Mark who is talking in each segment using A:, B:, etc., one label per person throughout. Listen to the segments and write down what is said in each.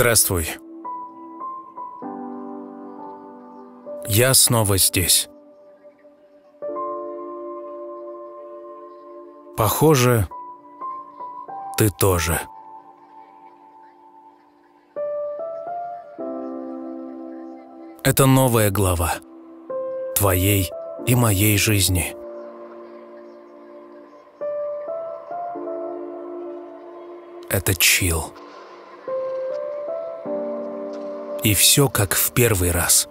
A: Здравствуй. Я снова здесь. Похоже, ты тоже. Это новая глава твоей и моей жизни. Это чил. И все как в первый раз.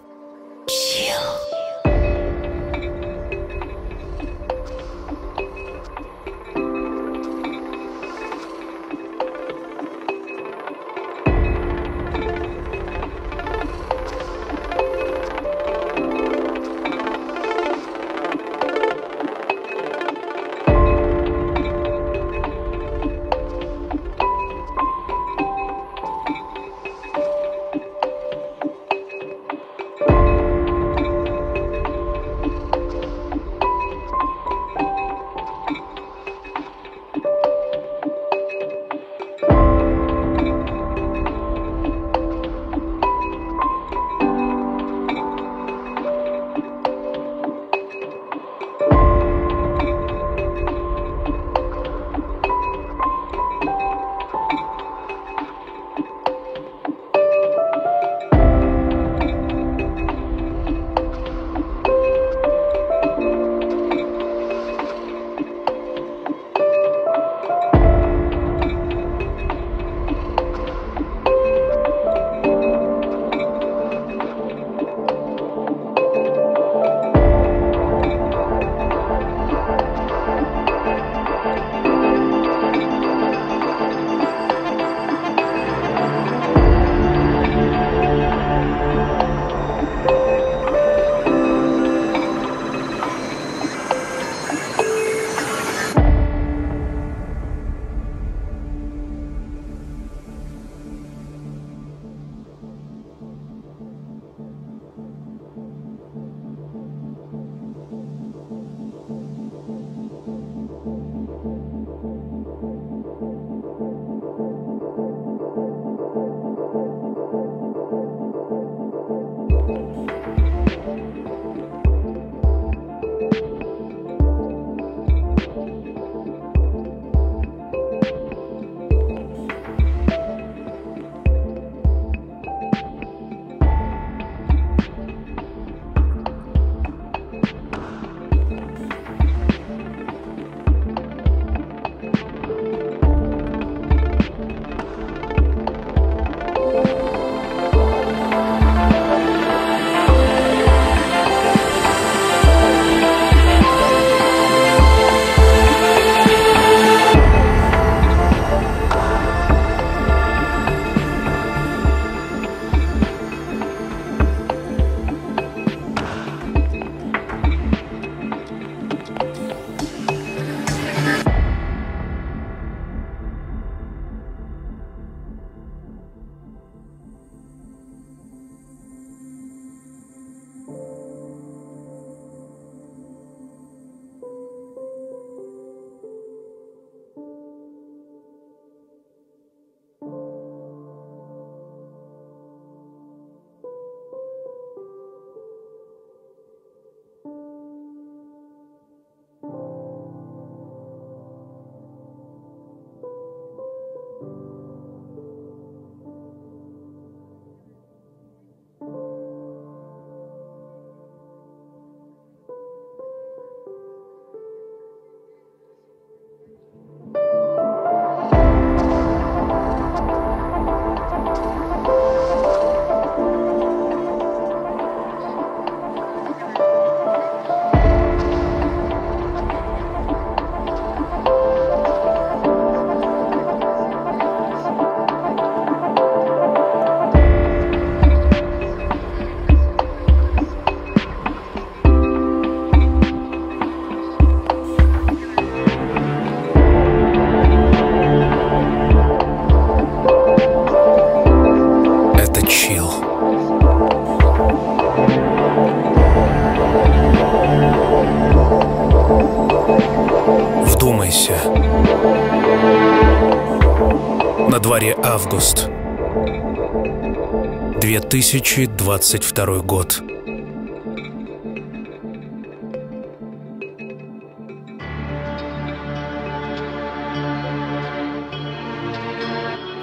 A: 2022 год.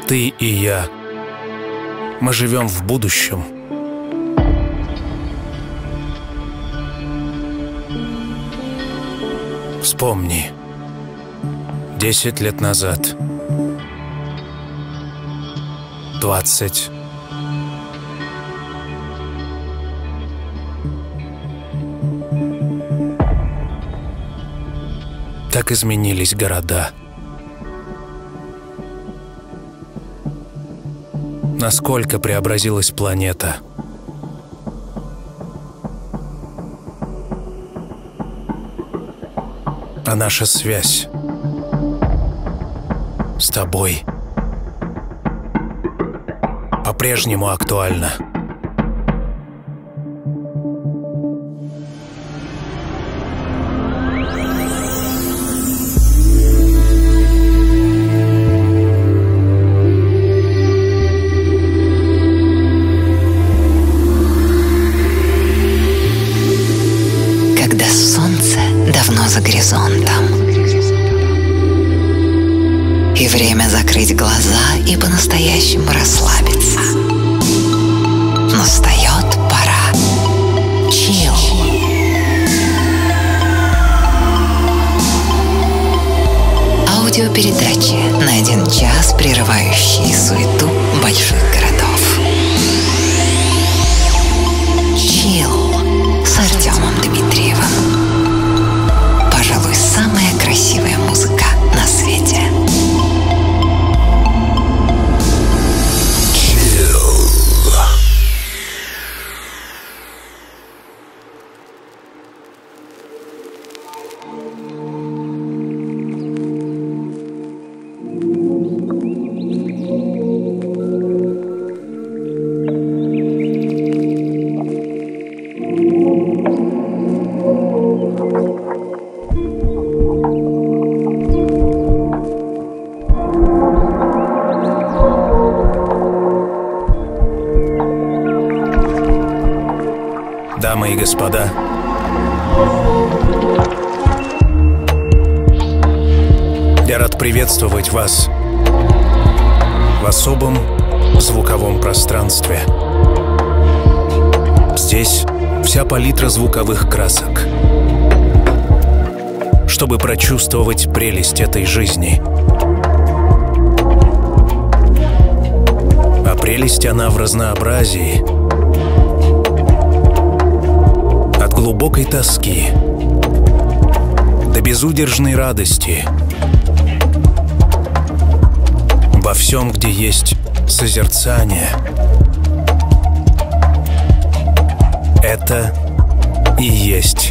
A: Ты и я. Мы живем в будущем. Вспомни. Десять лет назад. Двадцать. Как изменились города. Насколько преобразилась планета. А наша связь с тобой по-прежнему актуальна.
B: И по-настоящему расслабиться
A: Чтобы прочувствовать прелесть этой жизни. А прелесть она в разнообразии. От глубокой тоски до безудержной радости. Во всем, где есть созерцание. Это и есть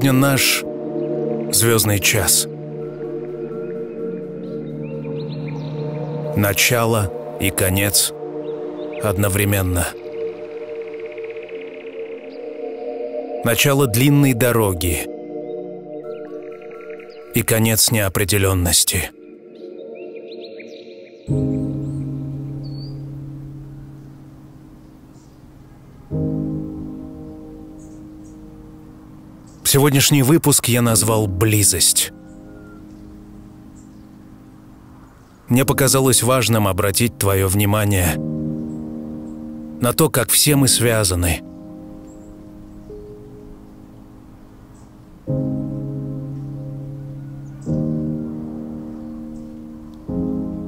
A: Сегодня наш звездный час. Начало и конец одновременно. Начало длинной дороги и конец неопределенности. Сегодняшний выпуск я назвал «Близость». Мне показалось важным обратить твое внимание на то, как все мы связаны.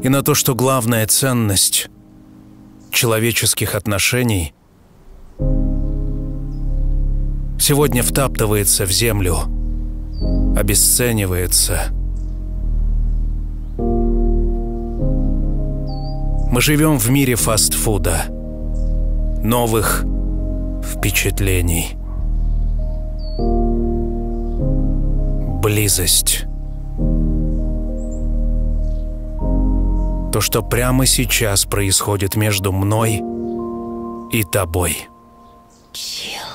A: И на то, что главная ценность человеческих отношений – сегодня втаптывается в землю, обесценивается. Мы живем в мире фастфуда, новых впечатлений. Близость. То, что прямо сейчас происходит между мной и тобой. Chill.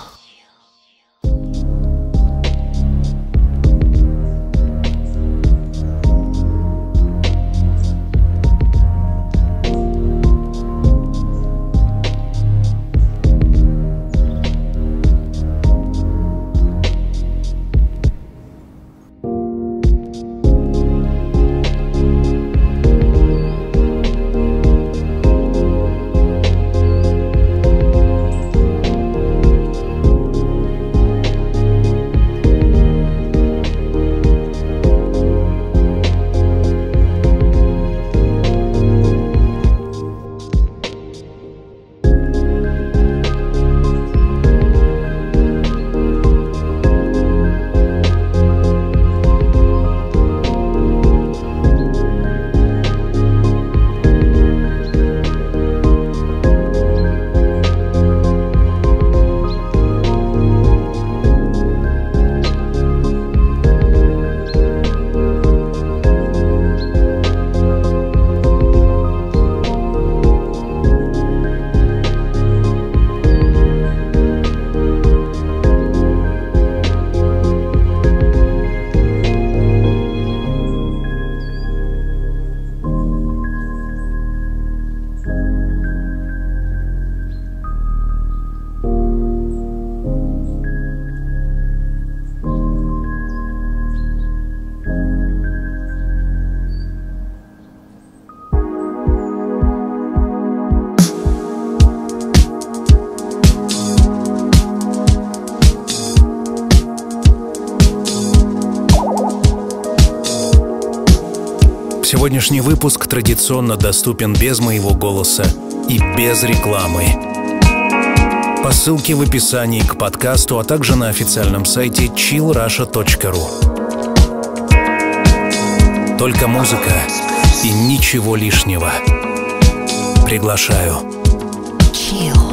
A: Сегодняшний выпуск традиционно доступен без моего голоса и без рекламы. По ссылке в описании к подкасту, а также на официальном сайте chillrusha.ru. Только музыка и ничего лишнего. Приглашаю. Chill.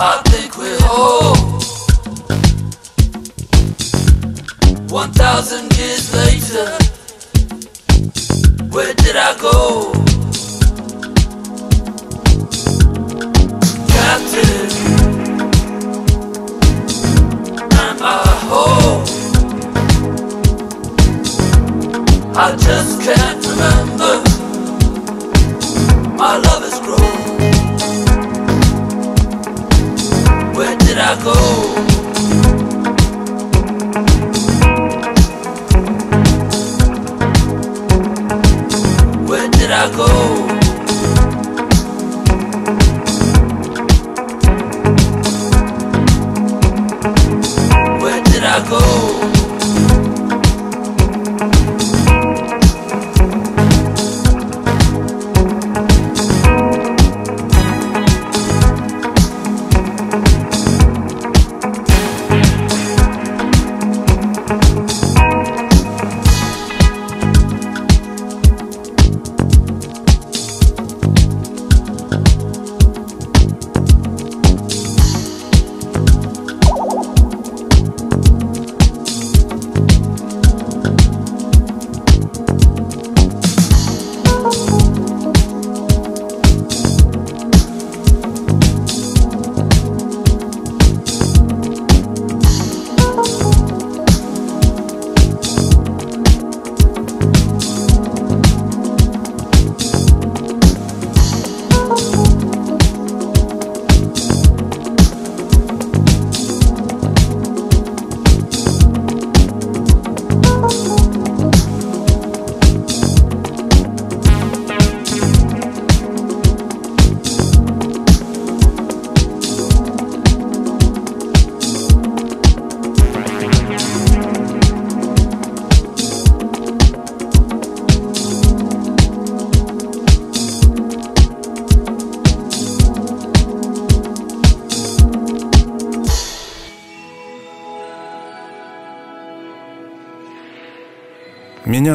A: I
C: think we're whole. One thousand years later, where did I go?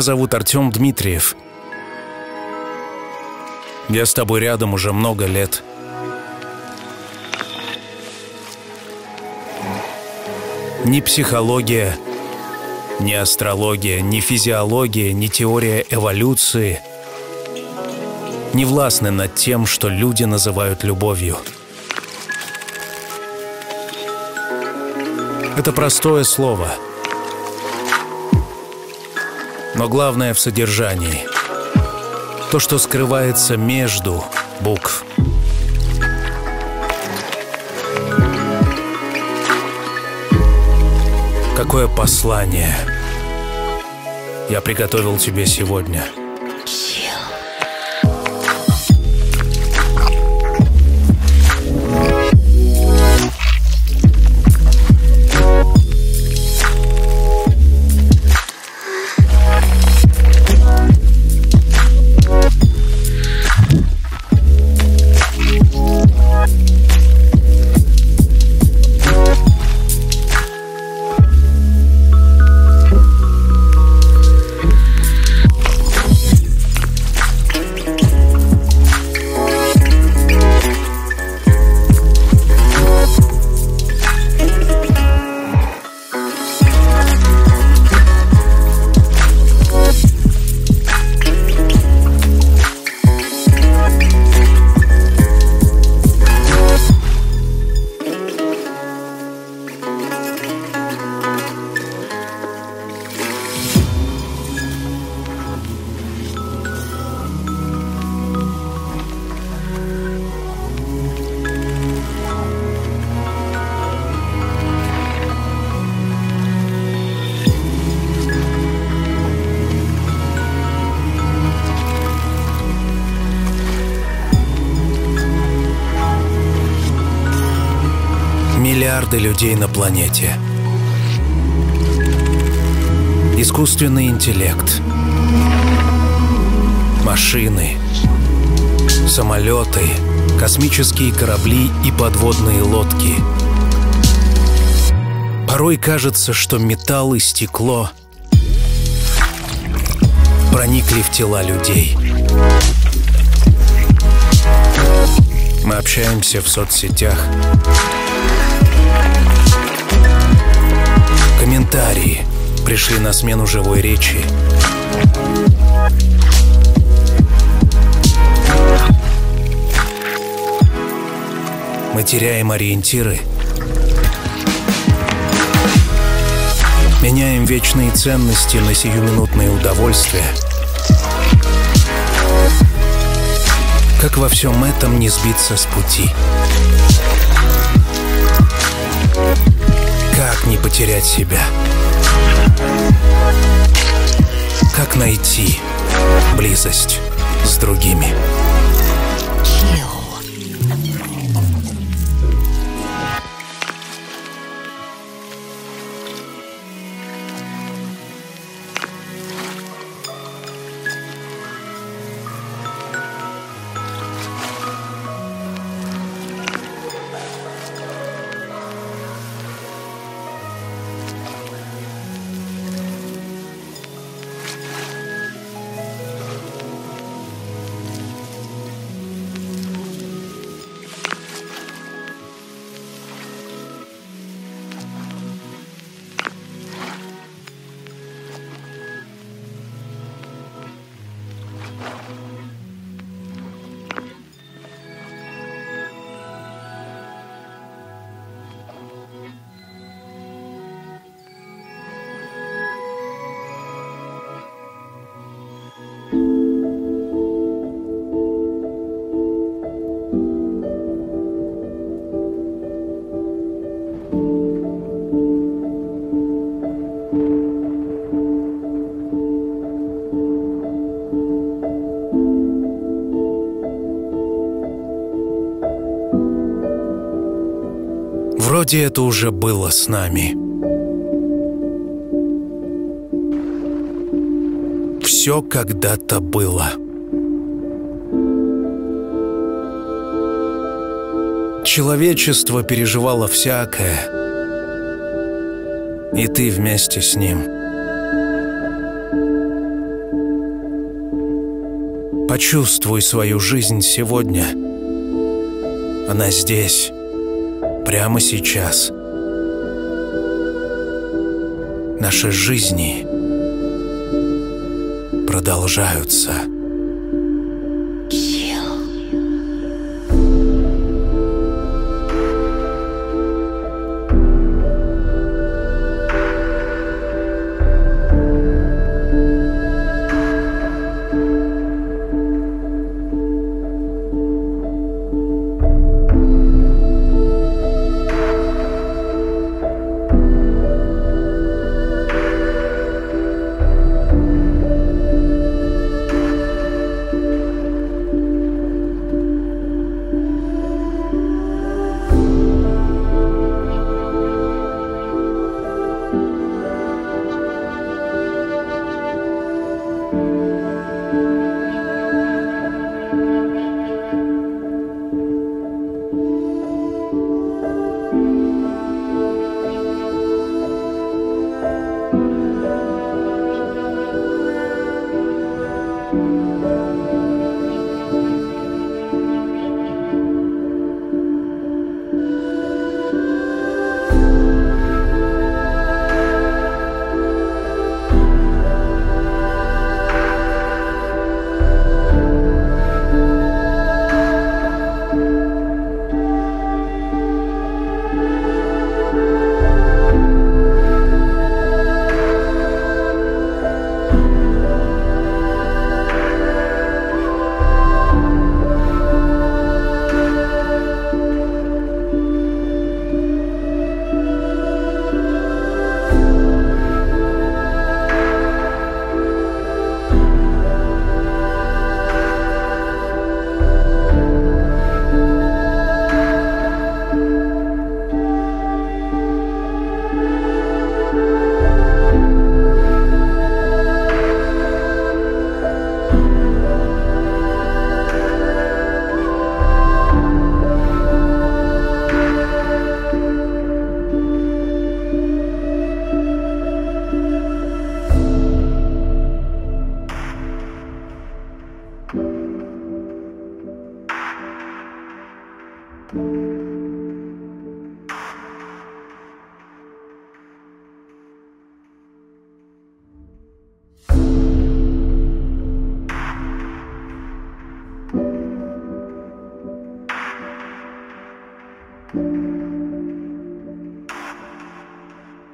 A: Зовут Артем Дмитриев. Я с тобой рядом уже много лет. Ни психология, ни астрология, ни физиология, ни теория эволюции не властны над тем, что люди называют любовью. Это простое слово — но главное в содержании. То, что скрывается между букв. Какое послание я приготовил тебе сегодня – миллиарды людей на планете. Искусственный интеллект. Машины. Самолеты. Космические корабли и подводные лодки. Порой кажется, что металл и стекло проникли в тела людей. Мы общаемся в соцсетях. Комментарии пришли на смену живой речи. Мы теряем ориентиры. Меняем вечные ценности на сиюминутные удовольствия – Как во всем этом не сбиться с пути? Не потерять себя? Как найти близость с другими? Вроде это уже было с нами. Все когда-то было. Человечество переживало всякое, и ты вместе с ним. Почувствуй свою жизнь сегодня. Она здесь прямо сейчас. Наши жизни продолжаются.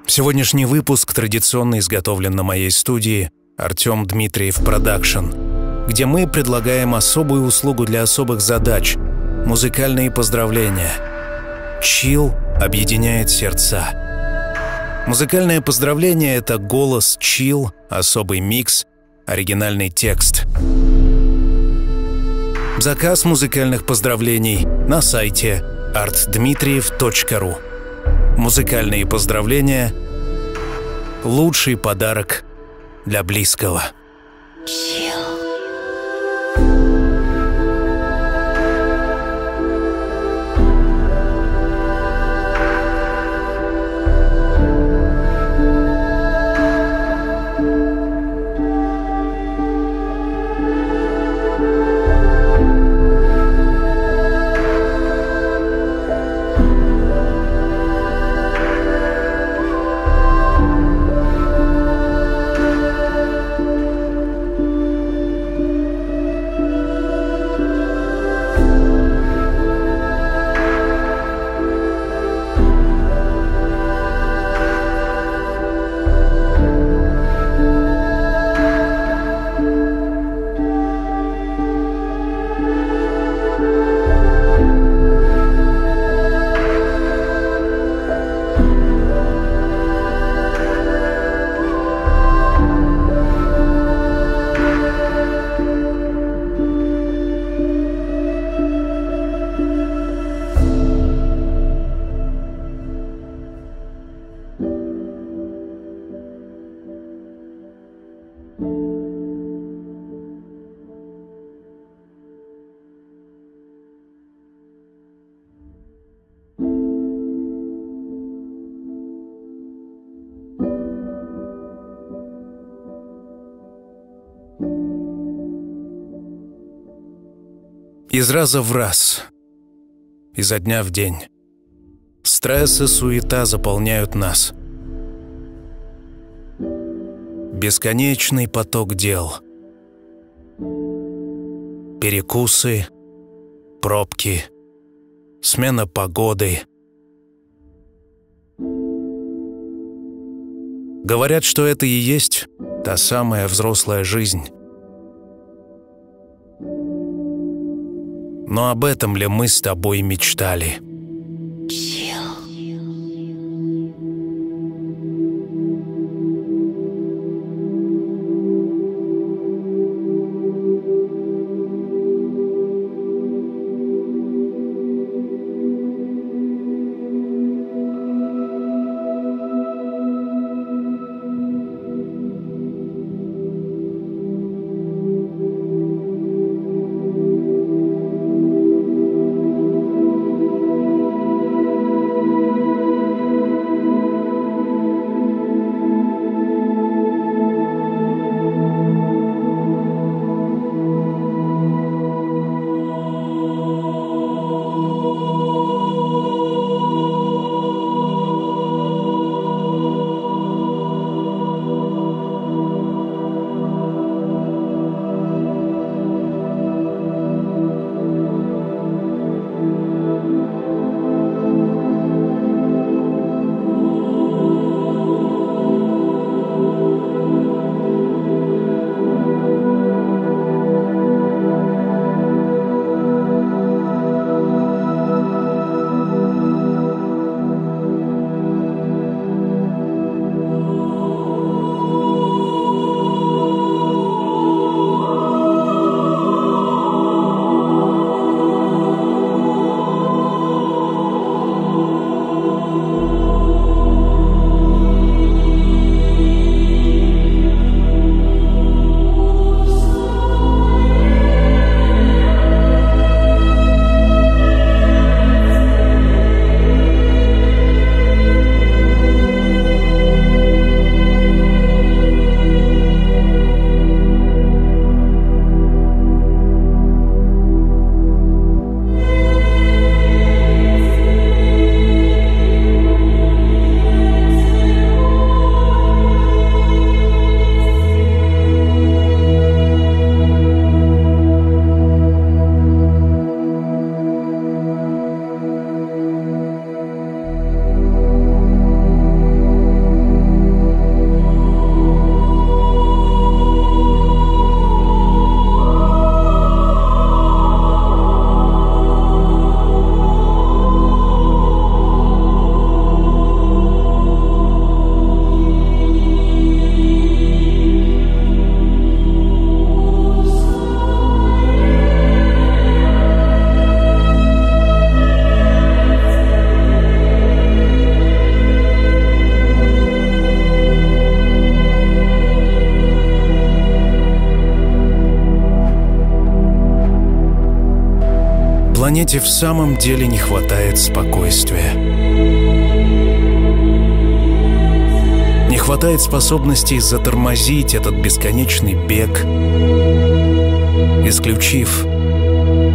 A: Сегодняшний выпуск традиционно изготовлен на моей студии Артем Дмитриев Production, где мы предлагаем особую услугу для особых задач – музыкальные поздравления. Chill объединяет сердца. Музыкальное поздравление – это голос chill, особый микс, оригинальный текст. Заказ музыкальных поздравлений на сайте artdmitriev.ru Музыкальные поздравления – лучший подарок для близкого. Chill. Из раза в раз, изо дня в день. Стресс и суета заполняют нас. Бесконечный поток дел. Перекусы, пробки, смена погоды. Говорят, что это и есть та самая взрослая жизнь. Но об этом ли мы с тобой мечтали?»
D: В самом деле не хватает спокойствия. Не хватает способностей затормозить этот бесконечный бег, исключив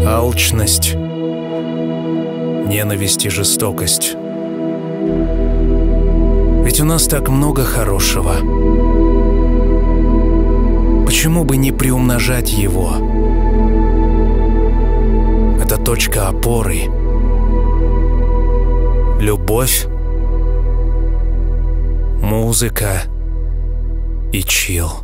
D: алчность, ненависть и жестокость. Ведь у нас так много хорошего. Почему бы не приумножать его? Это точка опоры. Любовь, музыка и чил.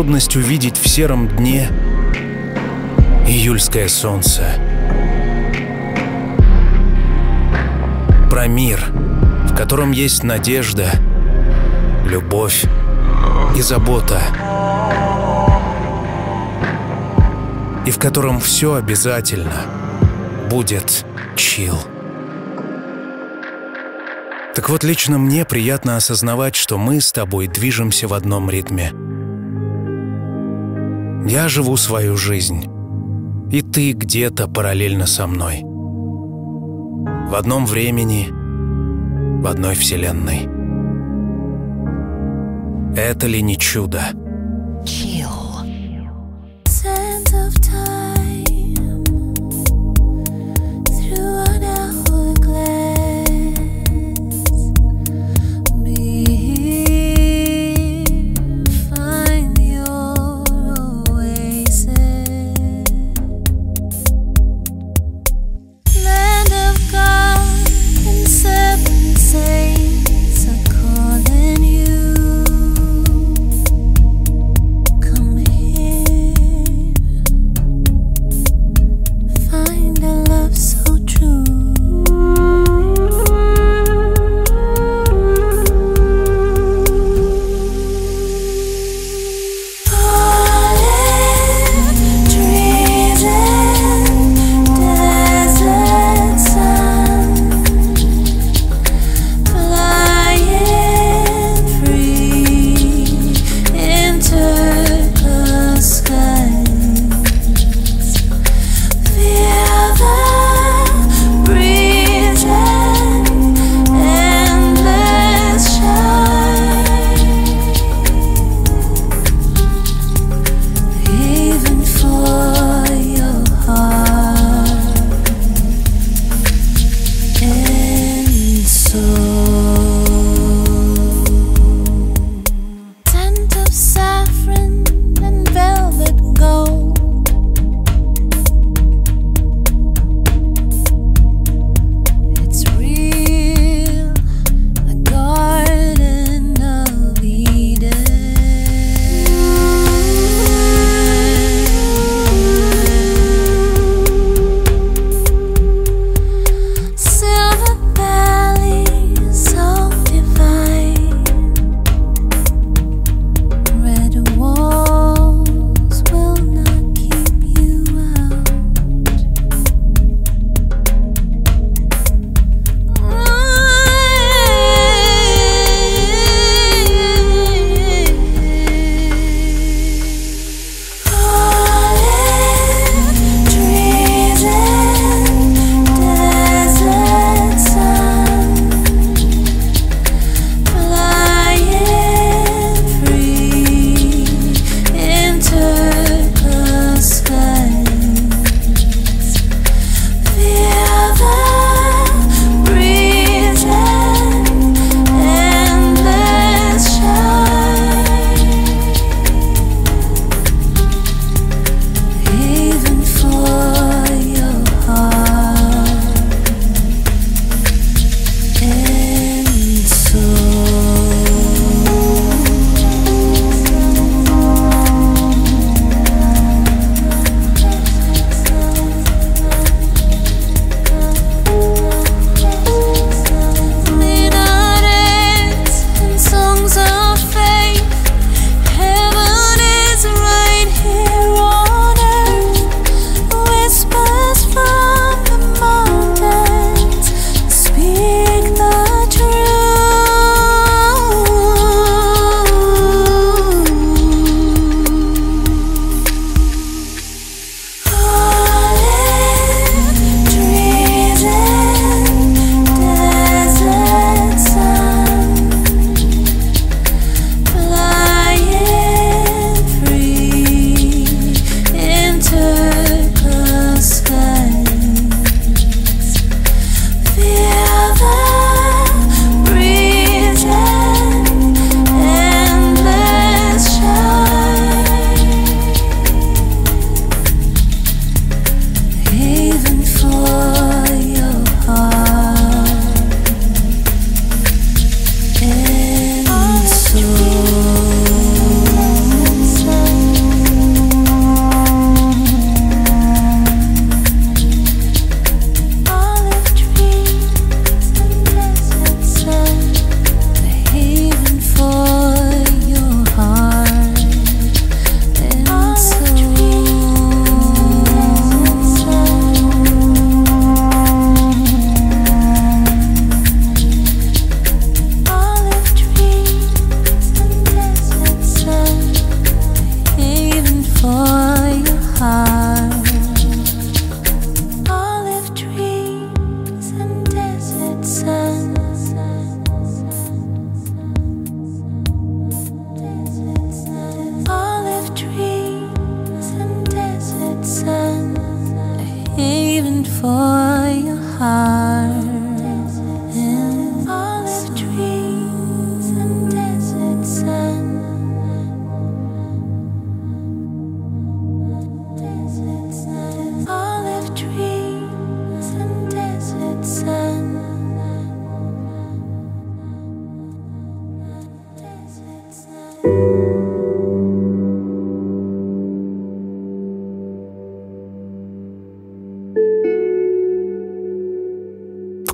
D: Способность увидеть в сером дне июльское солнце. Про мир, в котором есть надежда, любовь и забота. И в котором все обязательно будет чил. Так вот, лично мне приятно осознавать, что мы с тобой движемся в одном ритме. Я живу свою жизнь, и ты где-то параллельно со мной. В одном времени, в одной вселенной. Это ли не чудо?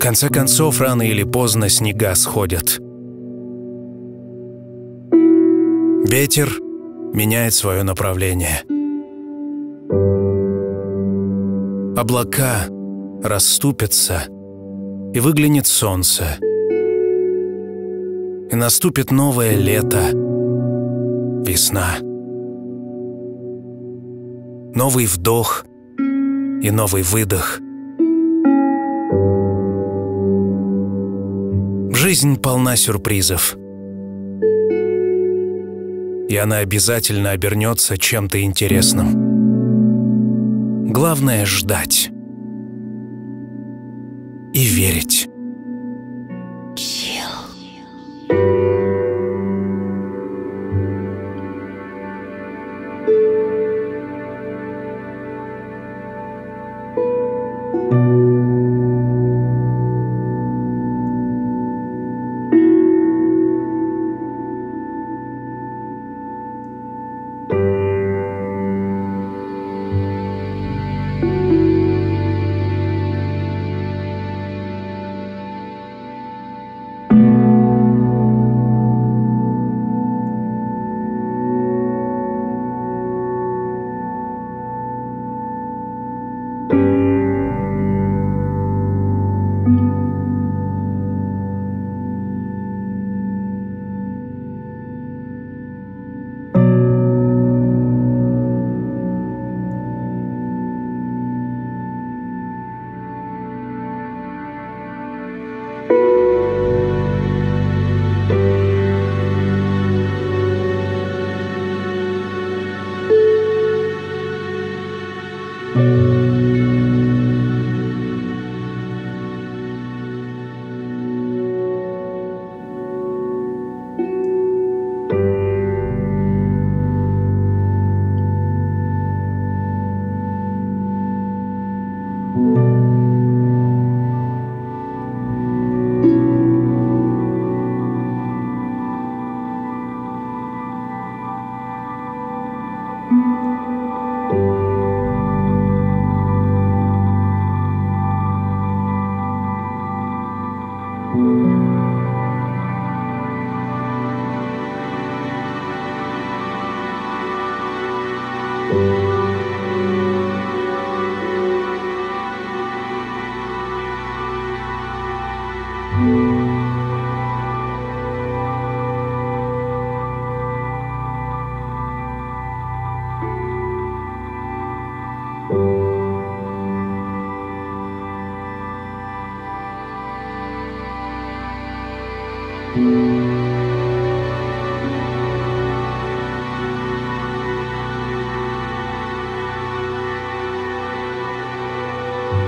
A: Конце концов, рано или поздно снега сходят. Ветер меняет свое направление. Облака расступятся, и выглянет солнце. И наступит новое лето, весна. Новый вдох и новый выдох. Жизнь полна сюрпризов. И она обязательно обернется чем-то интересным. Главное — ждать и верить.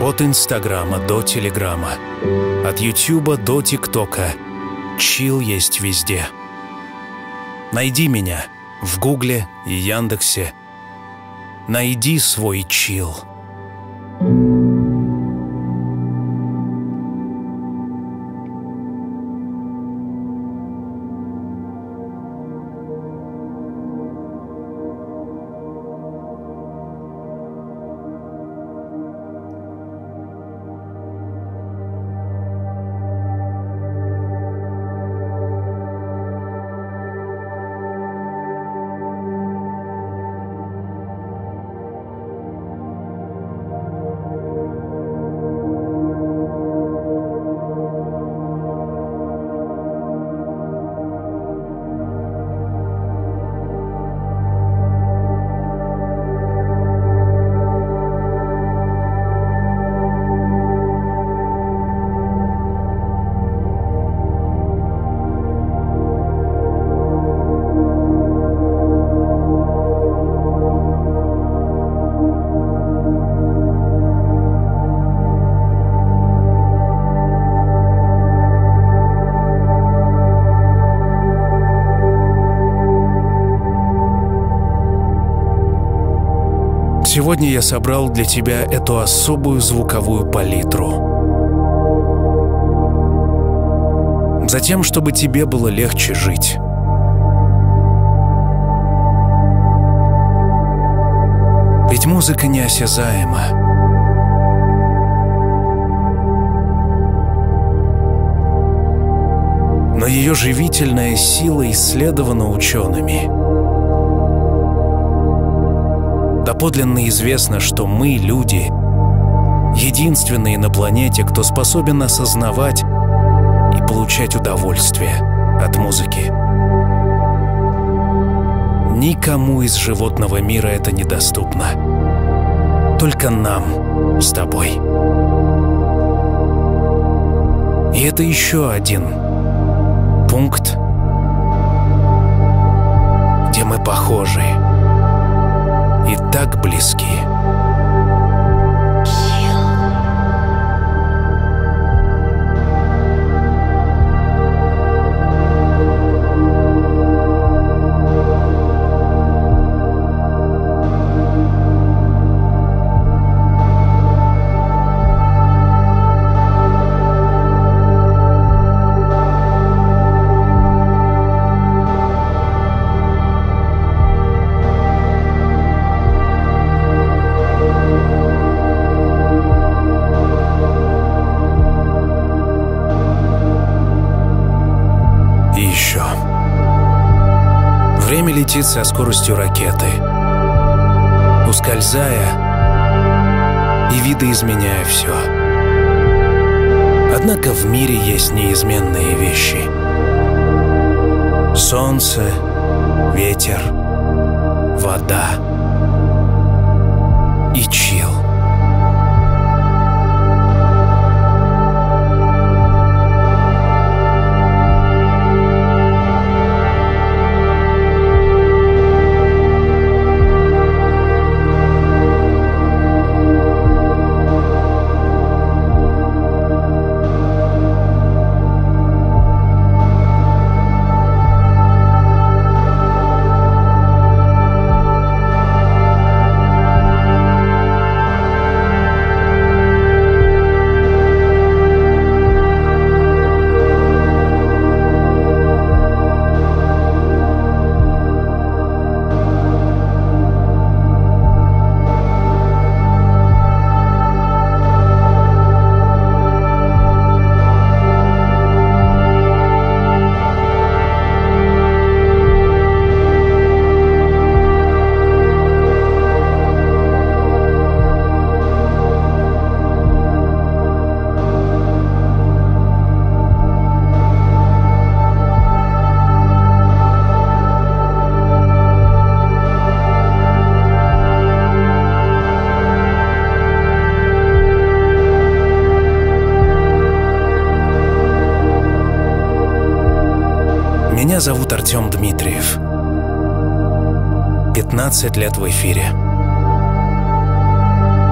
A: От Инстаграма до Телеграма, от Ютуба до ТикТока. Чил есть везде. Найди меня в Гугле и Яндексе. Найди свой чил. Я собрал для тебя эту особую звуковую палитру. Затем, чтобы тебе было легче жить. Ведь музыка неосязаема. ее живительная сила исследована учеными. Доподлинно известно, что мы, люди, единственные на планете, кто способен осознавать и получать удовольствие от музыки. Никому из животного мира это недоступно. Только нам с тобой. И это еще один пункт, где мы похожи так близки. Летит со скоростью ракеты, ускользая и видоизменяя все. Однако в мире есть неизменные вещи. Солнце, ветер, вода и чил. Зовут Артем Дмитриев. 15 лет в эфире.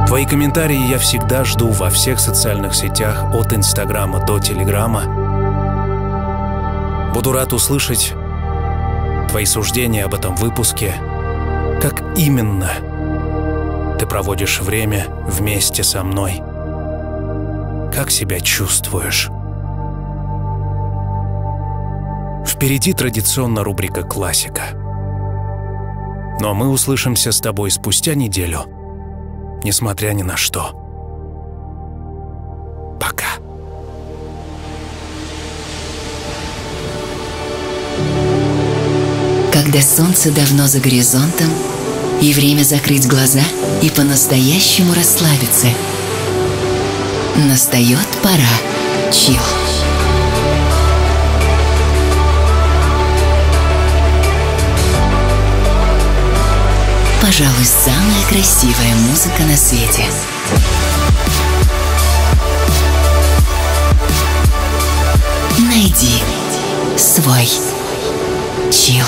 A: Твои комментарии я всегда жду во всех социальных сетях от Инстаграма до Телеграма. Буду рад услышать твои суждения об этом выпуске. Как именно ты проводишь время вместе со мной? Как себя чувствуешь? Впереди традиционно рубрика «Классика». Но мы услышимся с тобой спустя неделю, несмотря ни на что. Пока.
B: Когда солнце давно за горизонтом, и время закрыть глаза и по-настоящему расслабиться. Настает пора. Чил. Пожалуй, самая красивая музыка на свете. Найди свой чил.